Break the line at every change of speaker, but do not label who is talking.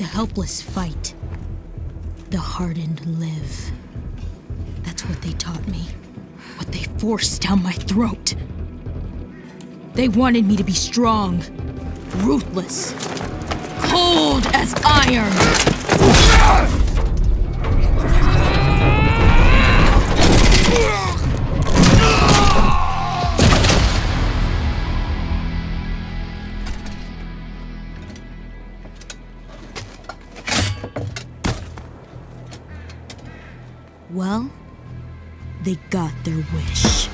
The helpless fight. The hardened live. That's what they taught me. What they forced down my throat. They wanted me to be strong, ruthless, cold as iron. Well, they got their wish.